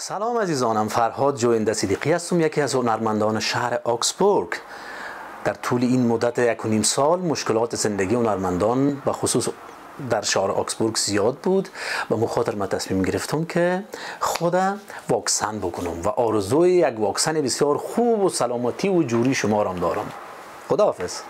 سلام عزیزانم فرهاد جوینده صدیقی هستم یکی از هنرمندان شهر آکسبورگ. در طول این مدت یک و نیم سال مشکلات زندگی هنرمندان و خصوص در شهر آکسبورگ زیاد بود و مخاطر من تصمیم گرفتم که خودم واکسن بکنم و آرزوی یک واکسن بسیار خوب و سلامتی و جوری شما را دارم. خداحافظ.